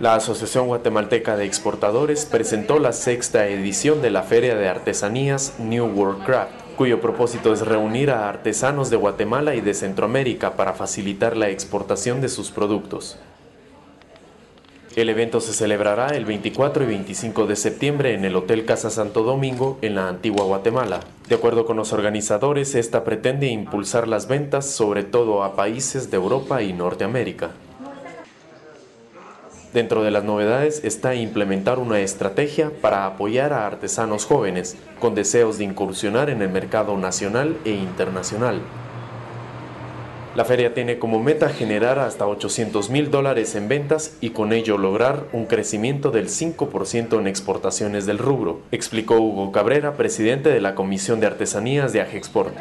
La Asociación Guatemalteca de Exportadores presentó la sexta edición de la Feria de Artesanías New World Craft, cuyo propósito es reunir a artesanos de Guatemala y de Centroamérica para facilitar la exportación de sus productos. El evento se celebrará el 24 y 25 de septiembre en el Hotel Casa Santo Domingo, en la antigua Guatemala. De acuerdo con los organizadores, esta pretende impulsar las ventas sobre todo a países de Europa y Norteamérica. Dentro de las novedades está implementar una estrategia para apoyar a artesanos jóvenes con deseos de incursionar en el mercado nacional e internacional. La feria tiene como meta generar hasta 800 mil dólares en ventas y con ello lograr un crecimiento del 5% en exportaciones del rubro, explicó Hugo Cabrera, presidente de la Comisión de Artesanías de Agexport.